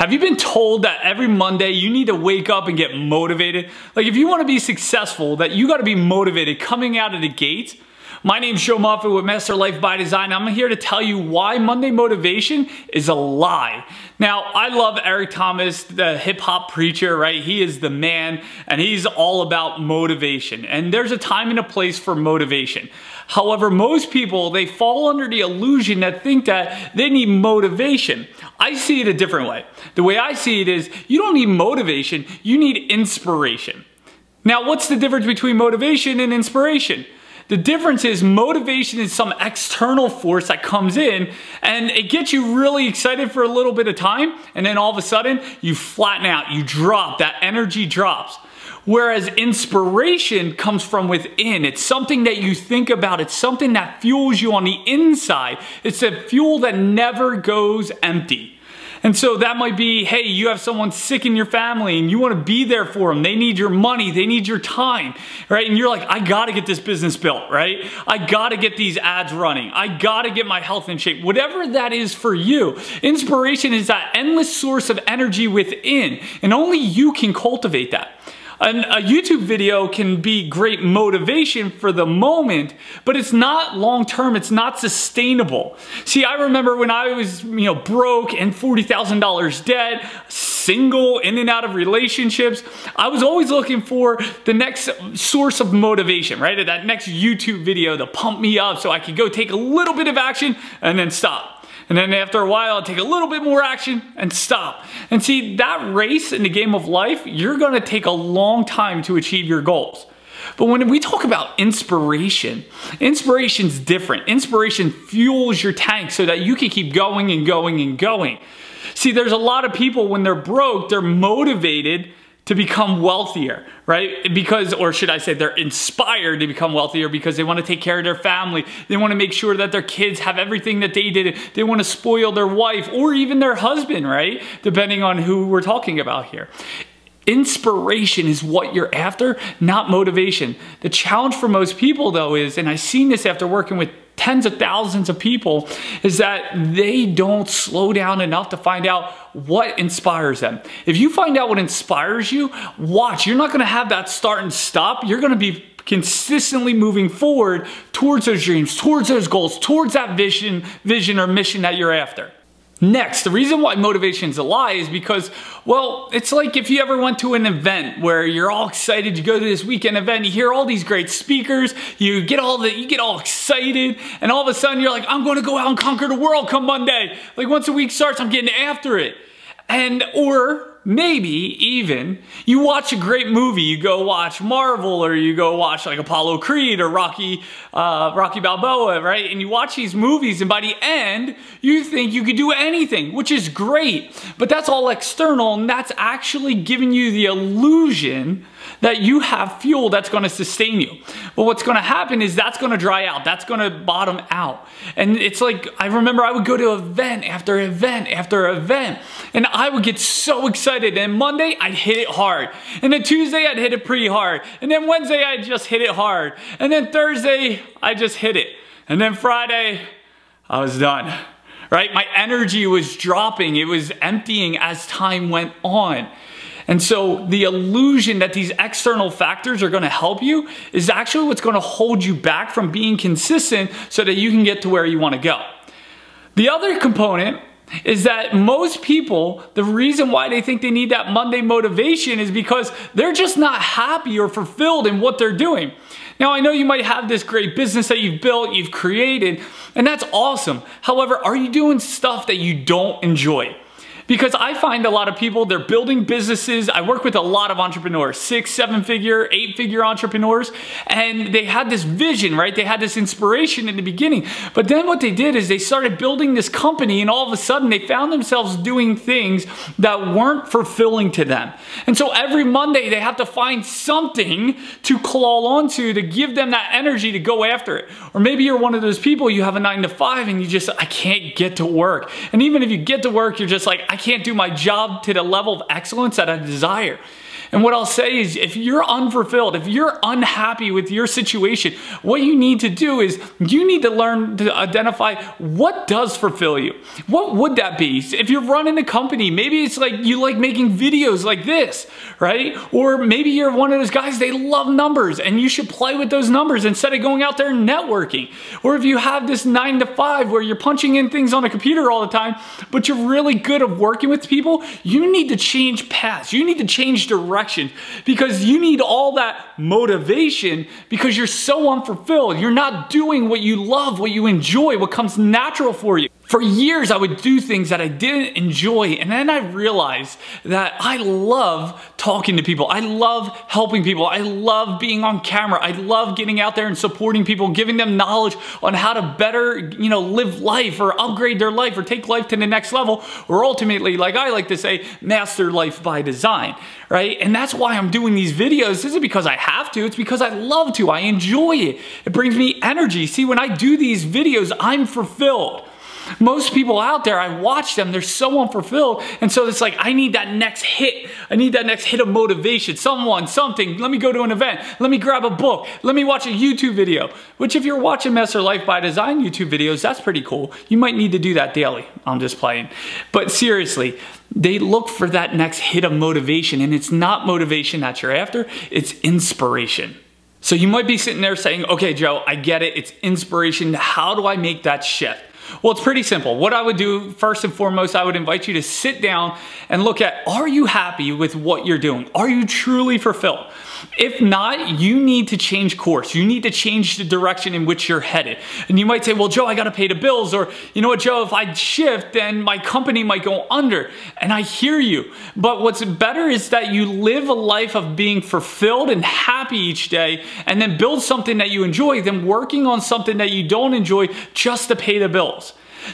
Have you been told that every Monday you need to wake up and get motivated? Like if you want to be successful, that you got to be motivated coming out of the gate? My name's Joe Moffett with Master Life by Design. I'm here to tell you why Monday motivation is a lie. Now, I love Eric Thomas, the hip hop preacher, right? He is the man and he's all about motivation. And there's a time and a place for motivation. However, most people, they fall under the illusion that think that they need motivation. I see it a different way. The way I see it is you don't need motivation, you need inspiration. Now, what's the difference between motivation and inspiration? The difference is motivation is some external force that comes in and it gets you really excited for a little bit of time and then all of a sudden you flatten out, you drop, that energy drops. Whereas inspiration comes from within. It's something that you think about. It's something that fuels you on the inside. It's a fuel that never goes empty. And so that might be, hey, you have someone sick in your family and you want to be there for them. They need your money. They need your time, right? And you're like, I got to get this business built, right? I got to get these ads running. I got to get my health in shape. Whatever that is for you. Inspiration is that endless source of energy within and only you can cultivate that. An, a YouTube video can be great motivation for the moment, but it's not long term, it's not sustainable. See, I remember when I was, you know, broke and $40,000 debt, single, in and out of relationships, I was always looking for the next source of motivation, right? That next YouTube video to pump me up so I could go take a little bit of action and then stop. And then after a while, I'll take a little bit more action and stop. And see, that race in the game of life, you're gonna take a long time to achieve your goals. But when we talk about inspiration, inspiration's different. Inspiration fuels your tank so that you can keep going and going and going. See, there's a lot of people when they're broke, they're motivated to become wealthier, right? Because, or should I say, they're inspired to become wealthier because they want to take care of their family. They want to make sure that their kids have everything that they did. They want to spoil their wife or even their husband, right? Depending on who we're talking about here. Inspiration is what you're after, not motivation. The challenge for most people, though, is, and I've seen this after working with tens of thousands of people is that they don't slow down enough to find out what inspires them. If you find out what inspires you, watch. You're not going to have that start and stop. You're going to be consistently moving forward towards those dreams, towards those goals, towards that vision, vision or mission that you're after. Next, the reason why motivation is a lie is because, well, it's like if you ever went to an event where you're all excited, you go to this weekend event, you hear all these great speakers, you get all the, you get all excited, and all of a sudden you're like, I'm going to go out and conquer the world come Monday. Like once a week starts, I'm getting after it. And, or maybe even you watch a great movie you go watch marvel or you go watch like apollo creed or rocky uh, rocky balboa right and you watch these movies and by the end you think you could do anything which is great but that's all external and that's actually giving you the illusion that you have fuel that's going to sustain you. But what's going to happen is that's going to dry out. That's going to bottom out. And it's like, I remember I would go to event after event after event, and I would get so excited. And Monday, I'd hit it hard. And then Tuesday, I'd hit it pretty hard. And then Wednesday, I'd just hit it hard. And then Thursday, I just hit it. And then Friday, I was done right? My energy was dropping. It was emptying as time went on. And so the illusion that these external factors are going to help you is actually what's going to hold you back from being consistent so that you can get to where you want to go. The other component is that most people, the reason why they think they need that Monday motivation is because they're just not happy or fulfilled in what they're doing. Now, I know you might have this great business that you've built, you've created, and that's awesome. However, are you doing stuff that you don't enjoy? Because I find a lot of people, they're building businesses. I work with a lot of entrepreneurs, six, seven figure, eight figure entrepreneurs, and they had this vision, right? They had this inspiration in the beginning. But then what they did is they started building this company, and all of a sudden they found themselves doing things that weren't fulfilling to them. And so every Monday they have to find something to claw onto to give them that energy to go after it. Or maybe you're one of those people, you have a nine to five and you just, I can't get to work. And even if you get to work, you're just like, I can't do my job to the level of excellence that I desire. And what I'll say is if you're unfulfilled, if you're unhappy with your situation, what you need to do is you need to learn to identify what does fulfill you. What would that be? If you're running a company, maybe it's like you like making videos like this, right? Or maybe you're one of those guys, they love numbers and you should play with those numbers instead of going out there and networking. Or if you have this nine to five where you're punching in things on a computer all the time, but you're really good at working with people, you need to change paths. You need to change direction because you need all that motivation because you're so unfulfilled. You're not doing what you love, what you enjoy, what comes natural for you. For years, I would do things that I didn't enjoy, and then I realized that I love talking to people. I love helping people. I love being on camera. I love getting out there and supporting people, giving them knowledge on how to better, you know, live life or upgrade their life or take life to the next level, or ultimately, like I like to say, master life by design, right? And that's why I'm doing these videos. This isn't because I have to, it's because I love to. I enjoy it. It brings me energy. See, when I do these videos, I'm fulfilled. Most people out there, I watch them, they're so unfulfilled. And so it's like, I need that next hit. I need that next hit of motivation. Someone, something, let me go to an event. Let me grab a book. Let me watch a YouTube video. Which if you're watching Master Life by Design YouTube videos, that's pretty cool. You might need to do that daily. I'm just playing. But seriously, they look for that next hit of motivation and it's not motivation that you're after, it's inspiration. So you might be sitting there saying, okay, Joe, I get it. It's inspiration. How do I make that shift? Well, it's pretty simple. What I would do, first and foremost, I would invite you to sit down and look at, are you happy with what you're doing? Are you truly fulfilled? If not, you need to change course. You need to change the direction in which you're headed. And you might say, well, Joe, I got to pay the bills. Or, you know what, Joe, if I shift, then my company might go under. And I hear you. But what's better is that you live a life of being fulfilled and happy each day and then build something that you enjoy than working on something that you don't enjoy just to pay the bills.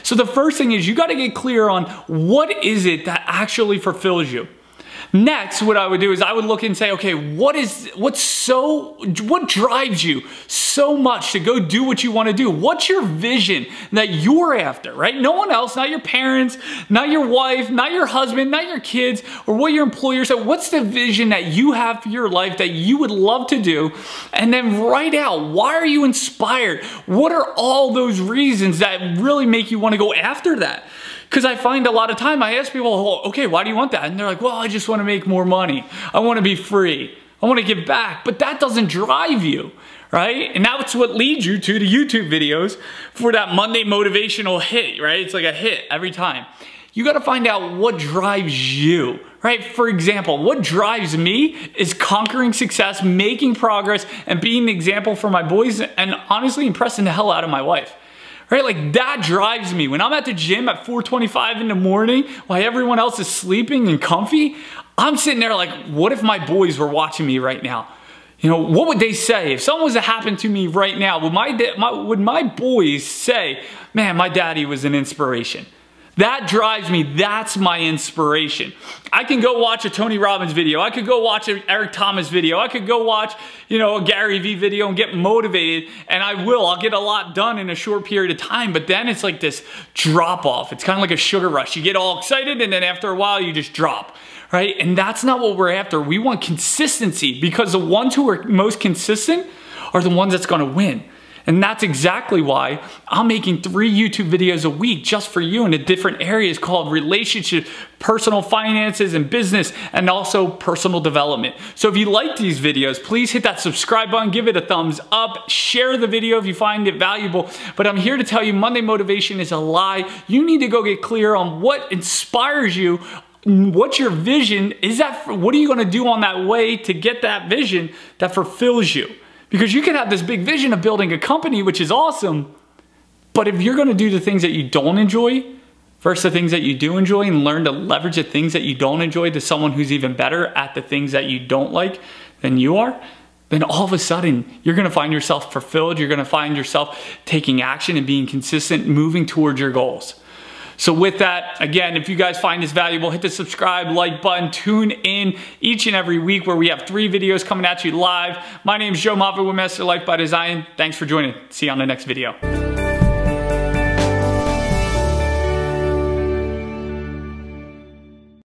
So the first thing is you got to get clear on what is it that actually fulfills you. Next, what I would do is I would look and say, okay, what is, what's so, what drives you so much to go do what you want to do? What's your vision that you're after, right? No one else, not your parents, not your wife, not your husband, not your kids, or what your employer said. What's the vision that you have for your life that you would love to do? And then write out, why are you inspired? What are all those reasons that really make you want to go after that? Because I find a lot of time I ask people, oh, okay, why do you want that? And they're like, well, I just want to make more money. I want to be free. I want to give back. But that doesn't drive you, right? And that's what leads you to the YouTube videos for that Monday motivational hit, right? It's like a hit every time. You got to find out what drives you, right? For example, what drives me is conquering success, making progress, and being an example for my boys, and honestly impressing the hell out of my wife right? Like that drives me. When I'm at the gym at 4.25 in the morning while everyone else is sleeping and comfy, I'm sitting there like, what if my boys were watching me right now? You know, what would they say? If something was to happen to me right now, would my, my, would my boys say, man, my daddy was an inspiration? That drives me. That's my inspiration. I can go watch a Tony Robbins video. I could go watch an Eric Thomas video. I could go watch, you know, a Gary Vee video and get motivated. And I will. I'll get a lot done in a short period of time. But then it's like this drop off. It's kind of like a sugar rush. You get all excited and then after a while you just drop right? And that's not what we're after. We want consistency because the ones who are most consistent are the ones that's gonna win. And that's exactly why I'm making three YouTube videos a week just for you in the different areas called relationship, personal finances and business, and also personal development. So if you like these videos, please hit that subscribe button, give it a thumbs up, share the video if you find it valuable. But I'm here to tell you Monday motivation is a lie. You need to go get clear on what inspires you what's your vision is that what are you going to do on that way to get that vision that fulfills you because you can have this big vision of building a company, which is awesome, but if you're gonna do the things that you don't enjoy versus the things that you do enjoy and learn to leverage the things that you don't enjoy to someone who's even better at the things that you don't like than you are, then all of a sudden you're gonna find yourself fulfilled, you're gonna find yourself taking action and being consistent, moving towards your goals. So with that, again, if you guys find this valuable, hit the subscribe, like button, tune in each and every week where we have three videos coming at you live. My name is Joe Moffett with Master Life by Design. Thanks for joining. See you on the next video.